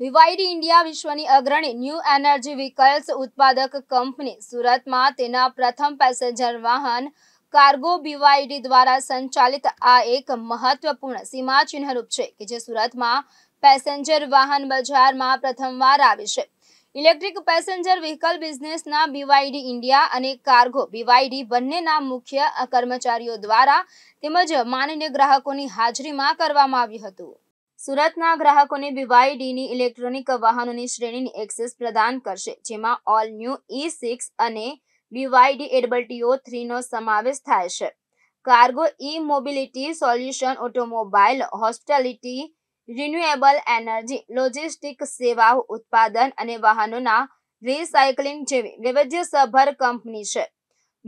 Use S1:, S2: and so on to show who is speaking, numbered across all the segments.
S1: વિવાઇડી India વિશ્વની અગ્રણી new energy vehicles ઉત્પાદક કંપની સુરતમાં તેના પ્રથમ પેસેન્જર વાહન કાર્ગો બીવાયડી દ્વારા સંચાલિત આ એક મહત્વપૂર્ણ સીમાચિહ્નરૂપ છે કે જે સુરતમાં પેસેન્જર વાહન બજારમાં પ્રથમવાર આવી છે. ઇલેક્ટ્રિક પેસેન્જર વ્હીકલ બિઝનેસના બીવાયડી ઇન્ડિયા અને કાર્ગો બીવાયડી બંનેના મુખ્ય કર્મચારીઓ દ્વારા તેમજ માનનીય ગ્રાહકોની હાજરીમાં કરવામાં આવ્યું હતું. સુરતના ગ્રાહકોને બીવાયડીની ઇલેક્ટ્રોનિક વાહનોની શ્રેણીની એક્સેસ પ્રદાન કરશે, જેમાં ઓલ ન્યૂ ઈ સિક્સ અને બીવાયડી એડબલટીઓ થ્રીનો સમાવેશ થાય છે. Cargo e mobility solution automobile hospitality renewable energy logistic સેવાઓ ઉત્પાદન અને વાહનોના રિસાયકલિંગ જેવી વૈવિધ્યસભર કંપની છે.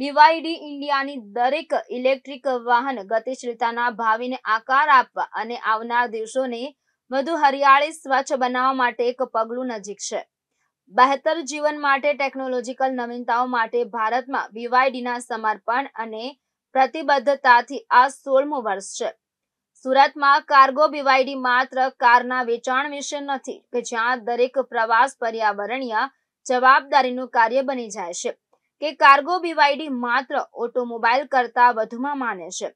S1: બીવાયડી ઇન્ડિયાની દરેક ઇલેક્ટ્રિક વાહન ગતિશીલતાના ભાવિને આકાર આપવા અને આવનાર દિવસોને વધુ હરિયાળી, સ્વચ્છ બનાવવા માટે એક પગલું નજીક છે. બહેતર જીવન માટે ટેકનોલોજીકલ નવીનતાઓ માટે ભારતમાં બીવાયડીના સમર્પણ અને પ્રતિબદ્ધતાથી આ સોળમું વર્ષ છે. સુરતમાં કાર્ગો બીવાયડી માત્ર કારના વેચાણ વિશે નથી, કે જ્યાં દરેક પ્રવાસ પર્યાવરણીય જવાબદારીનું કાર્ય બની જાય છે. કે કાર્ગો બીવાયડી માત્ર ઓટોમોબાઈલ કરતા વધુમાં માને છે.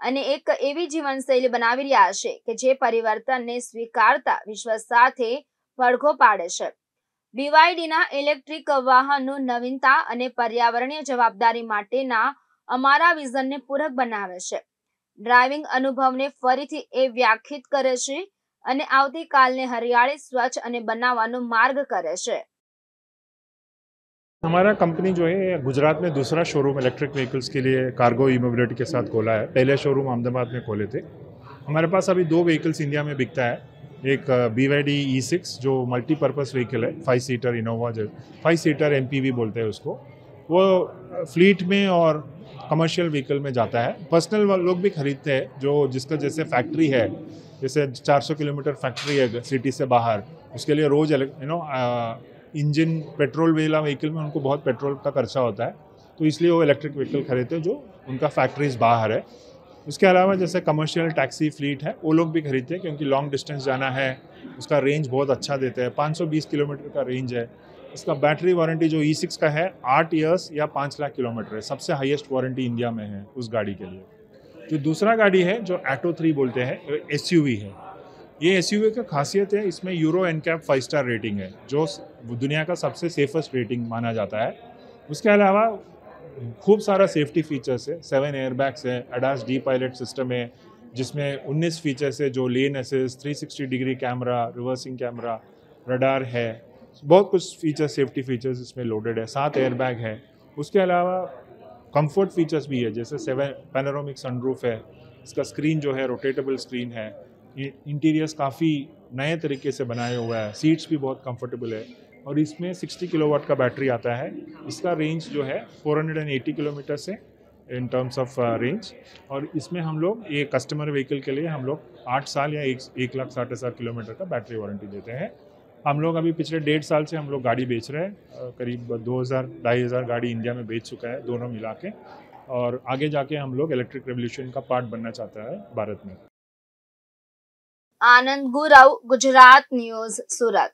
S1: અને એક એવી જીવનશૈલી બનાવી રહ્યા છે કે જે પરિવર્તનને સ્વીકારતા વિશ્વ સાથે પડઘો પાડે છે. બીવાયડીના ઇલેક્ટ્રિક વાહનો નવીનતા અને પર્યાવરણીય જવાબદારી માટેના અમારા વિઝનને પૂરક બનાવે છે. ડ્રાઇવિંગ અનુભવને ફરીથી એ વ્યાખ્યિત કરે છે અને આવતીકાલને હરિયાળી, સ્વચ્છ અને બનાવવાનો માર્ગ કરે છે.
S2: हमारा कंपनी जो है, गुजरात में दूसरा शोरूम इलेक्ट्रिक व्हीकल्स के लिए कार्गो ई मोबिलिटी के साथ खोला है। पहले शोरूम अहमदाबाद में खोले थे। हमारे पास अभी दो व्हीकल्स इंडिया में बिकता है। एक B Y D E six जो मल्टीपर्पज़ व्हीकल है फाइव सीटर इनोवा जो five seater M P V बोलते हैं उसको। वो फ्लीट में और कमर्शियल व्हीकल में जाता है। पर्सनल लोग भी खरीदते हैं, जो जिसका जैसे फैक्ट्री है, जैसे 400 किलोमीटर फैक्ट्री है सिटी से बाहर, उसके लिए रोज़ यू नो इंजन, पेट्रोल वेला व्हीकल में उनको बहुत पेट्रोल का खर्चा होता है। तो इसलिए वो इलेक्ट्रिक व्हीकल खरीदते हैं, जो उनका फैक्ट्रीज बाहर है। उसके अलावा जैसे कमर्शियल टैक्सी फ्लीट है, वो लोग भी खरीदते हैं, क्योंकि लॉन्ग डिस्टेंस जाना है, उसका रेंज बहुत अच्छा देते हैं। 520 किलोमीटर का रेंज है। इसका बैटरी वारंटी जो ई e सिक्स का है, आठ ईयर्स या पाँच लाख किलोमीटर है। सबसे हाईएस्ट वारंटी इंडिया में है उस गाड़ी के लिए। जो दूसरा गाड़ी है, जो एटो थ्री बोलते हैं एसयूवी है। ये एसयूवी का खासियत है, इसमें Euro N cap five star rating है, जो दुनिया का सबसे सेफेस्ट रेटिंग माना जाता है। उसके अलावा खूब सारा सेफ्टी फीचर्स है सेवन एयरबैग्स है अडास डी पायलट सिस्टम है, जिसमें 19 फीचर्स है जो lane assist 360 degree camera reversing camera radar है। बहुत कुछ फीचर्स सेफ्टी फीचर्स इसमें लोडेड है। सात एयरबैग है। उसके अलावा कंफर्ट फीचर्स भी है, जैसे सेवन पैनोरामिक सनरूफ है। इसका स्क्रीन जो है रोटेटेबल स्क्रीन है। इंटीरियर्स काफ़ी नए तरीके से बनाए हुआ है। सीट्स भी बहुत कंफर्टेबल है। और इसमें 60 किलोवाट का बैटरी आता है। इसका रेंज जो है 480 किलोमीटर से इन टर्म्स ऑफ़ रेंज और इसमें हम लोग, ये कस्टमर व्हीकल के लिए हम लोग आठ साल या एक एक लाख साठ हज़ार किलोमीटर का बैटरी वारंटी देते हैं। हम लोग अभी पिछले डेढ़ साल से हम लोग गाड़ी बेच रहे हैं। करीब दो हज़ार, ढाई हज़ार गाड़ी इंडिया में बेच चुका है, दोनों मिला के। और आगे जाके हम लोग इलेक्ट्रिक रेवोल्यूशन का पार्ट बनना चाहता है भारत में।
S1: आनंद गुराव, गुजरात न्यूज़, सूरत।